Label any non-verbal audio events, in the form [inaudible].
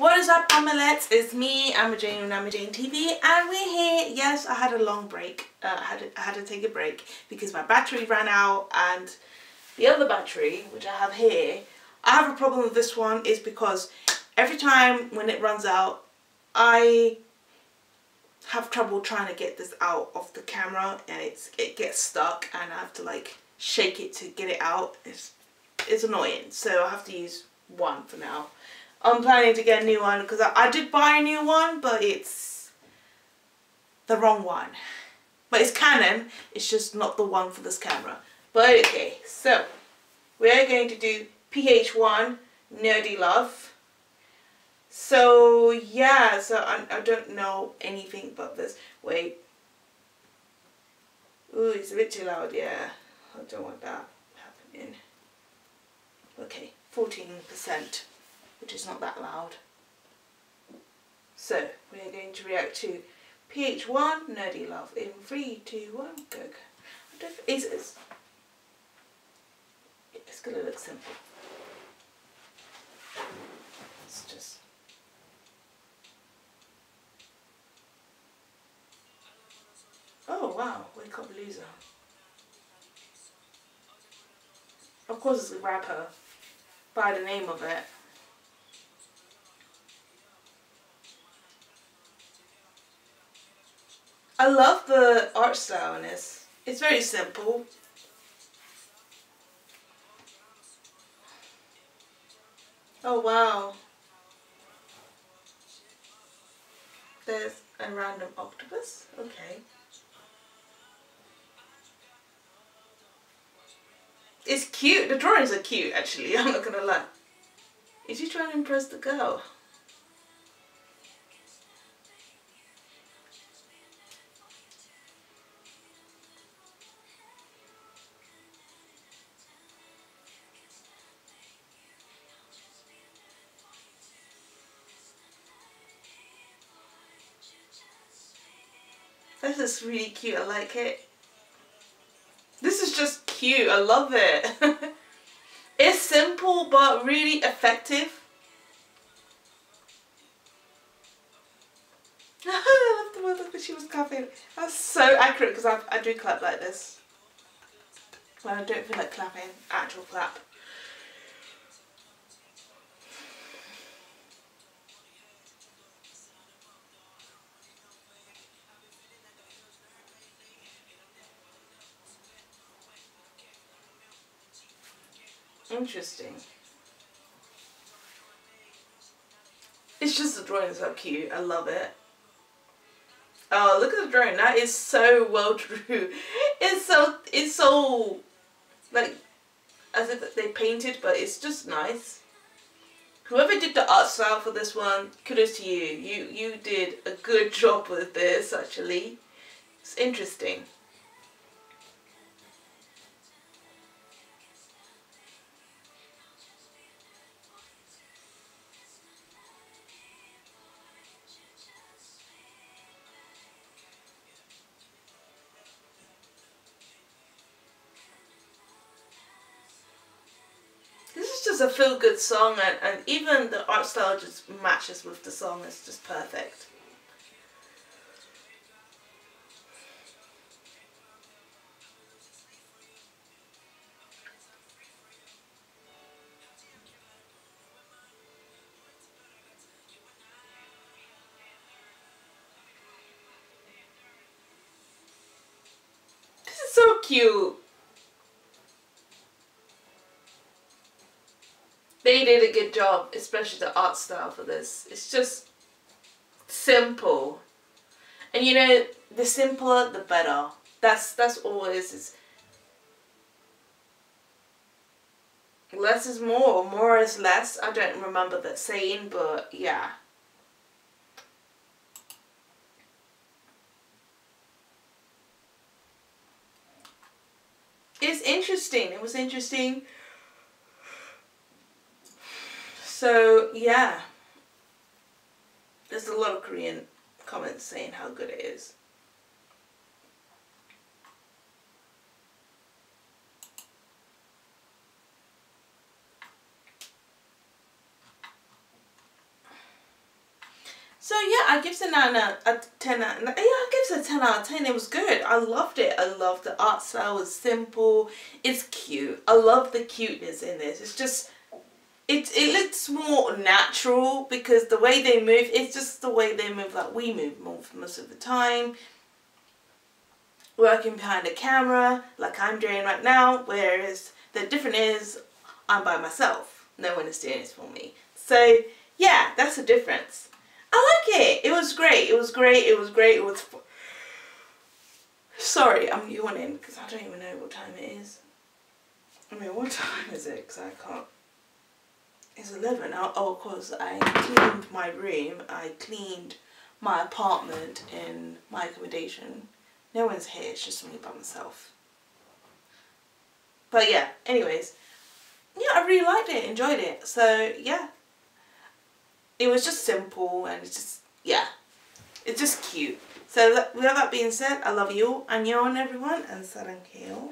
What is up, Amalettes? It's me, Amu Jane from Amu Jane TV, and we're here. Yes, I had a long break. Uh, I, had to, I had to take a break because my battery ran out, and the other battery, which I have here, I have a problem with this one is because every time when it runs out, I have trouble trying to get this out of the camera, and it's it gets stuck, and I have to like shake it to get it out. It's it's annoying, so I have to use one for now. I'm planning to get a new one because I, I did buy a new one, but it's the wrong one. But it's Canon, it's just not the one for this camera. But okay, so we are going to do PH1 Nerdy Love. So yeah, so I, I don't know anything about this. Wait. Ooh, it's a bit too loud, yeah. I don't want that happening. Okay, 14% which is not that loud. So we are going to react to PH1 Nerdy Love in 3, 2, 1, go. go. Is it's, it's going to look simple. It's just Oh wow, Wake Up Loser. Of course it's a rapper by the name of it. I love the art style in this. It's very simple. Oh wow. There's a random octopus. Okay. It's cute. The drawings are cute actually. [laughs] I'm not gonna lie. Is he trying to impress the girl? This is really cute. I like it. This is just cute. I love it. [laughs] it's simple but really effective. [laughs] I love the way that she was clapping. That's so accurate because I, I do clap like this. When I don't feel like clapping. Actual clap. Interesting. It's just the drawing is so cute. I love it. Oh, look at the drawing. That is so well [laughs] drew. It's so, it's so, like, as if they painted, but it's just nice. Whoever did the art style for this one, kudos to you. You, you did a good [laughs] job with this, actually. It's interesting. A feel good song and, and even the art style just matches with the song. It's just perfect. This is so cute. Did a good job, especially the art style for this. It's just simple. And you know, the simpler the better. That's that's all it is. It's less is more, more is less. I don't remember that saying, but yeah. It's interesting. It was interesting. So yeah, there's a lot of Korean comments saying how good it is. So yeah, I give it a 9 out, a 10 out, yeah, I give it a 10 out of 10. It was good. I loved it. I loved the art style. It's simple. It's cute. I love the cuteness in this. It's just, it, it looks more natural because the way they move, it's just the way they move like we move more most of the time. Working behind a camera like I'm doing right now, whereas the difference is I'm by myself. No one is doing this for me. So yeah, that's the difference. I like it. It was great. It was great. It was great. It was. Sorry, I'm yawning in because I don't even know what time it is. I mean, what [laughs] time is it? Because I can't. It's 11. Oh, oh, of course, I cleaned my room. I cleaned my apartment and my accommodation. No one's here. It's just me by myself. But yeah, anyways. Yeah, I really liked it. Enjoyed it. So, yeah it was just simple and it's just, yeah, it's just cute. So with that being said, I love you and you on everyone and Saranghaeyo.